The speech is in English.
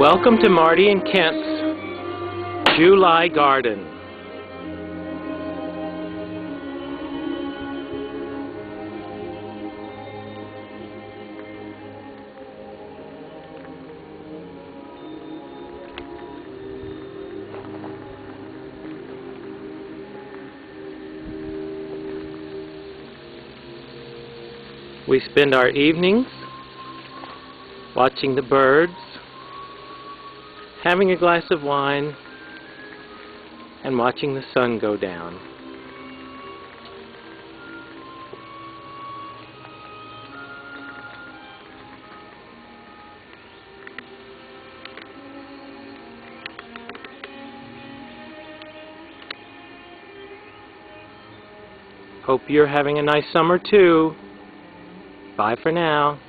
Welcome to Marty and Kent's July Garden. We spend our evenings watching the birds, having a glass of wine, and watching the sun go down. Hope you're having a nice summer too. Bye for now.